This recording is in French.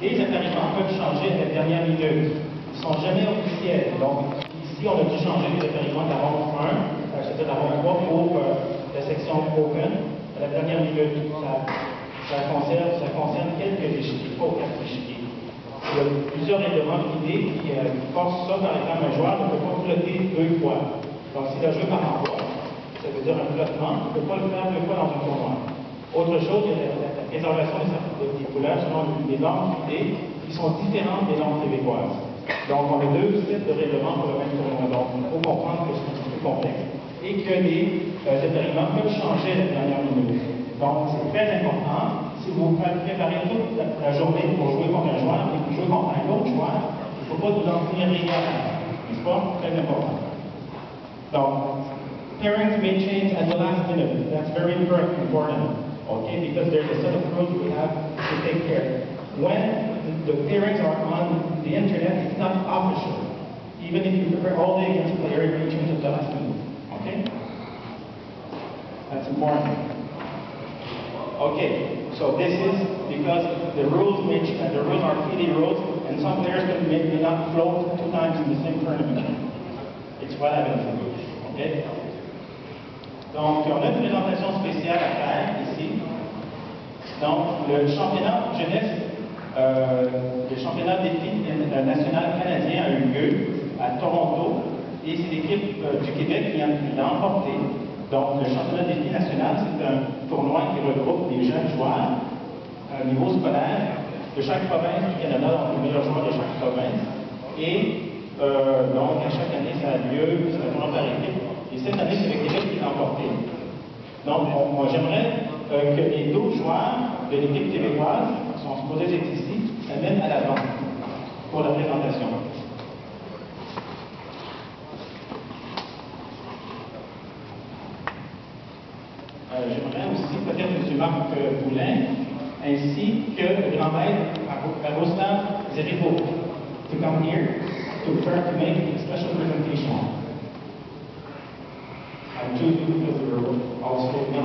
Les appareillements peuvent changer à la dernière minute. Ils ne sont jamais officiels. Donc, ici, on a dû changer les appareillements de la ronde 1, euh, c'est-à-dire la ronde 3 pour euh, la section Open à la dernière minute. Ça, concerne, quelques échiquiers, ou quatre échiquiers. Il y a plusieurs règlements guidés qui, euh, forcent ça, par exemple, un joueur ne peut pas flotter deux fois. Donc, s'il a joué par envoi, ça veut dire un flottement, il ne peut pas le faire deux fois dans un tournoi. Autre chose, il y a la, préservation des, des couleurs selon des normes qui sont différentes des normes québécoises. Donc, on a deux sets de règlements pour le même tournoi. Donc, il faut comprendre que c'est un peu complexe et que les euh, appareillements peuvent changer la dernière minute. Donc, c'est très important. Si vous préparez toute la, journée pour jouer contre un joueur et que vous jouez contre un autre joueur, il ne faut pas vous en tenir rien. N'est-ce pas? Très important. Donc, pairings may change at the last minute. That's very important, okay, because there's a set of rules we have to take care. When the pairings are on the internet, it's not official. Even if you prepare all day against a player, it may change the last minute. Okay? That's important. Okay, so this is because the rules may uh, the rules are FIDE rules, and some players can may, may not float two times in the same tournament. It's what happens. Okay? Donc, on a une présentation spéciale à faire. Donc, le championnat jeunesse, euh, le championnat défi national canadien a eu lieu à Toronto et c'est l'équipe euh, du Québec qui l'a emporté. Donc, le championnat défi national, c'est un tournoi qui regroupe des jeunes joueurs à un niveau scolaire de chaque province du Canada, donc les meilleurs joueurs de chaque province. Et euh, donc, à chaque année, ça a lieu, c'est un tournoi par équipe. Et cette année, c'est le Québec qui l'a emporté. Donc, on, moi, j'aimerais euh, que les 12 joueurs de l'équipe québécoise sont supposés être ici s'amènent à l'avant pour la présentation. Euh, j'aimerais aussi peut-être M. Marc Boulin, ainsi que le grand maître Agosta Zeribo, to come here to, to make a special presentation. I choose you because you were all spoken